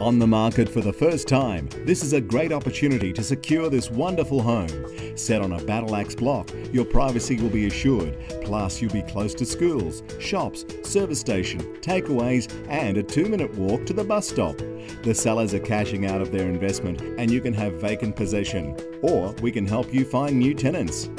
On the market for the first time, this is a great opportunity to secure this wonderful home. Set on a battle axe block, your privacy will be assured, plus you'll be close to schools, shops, service station, takeaways and a two minute walk to the bus stop. The sellers are cashing out of their investment and you can have vacant possession, or we can help you find new tenants.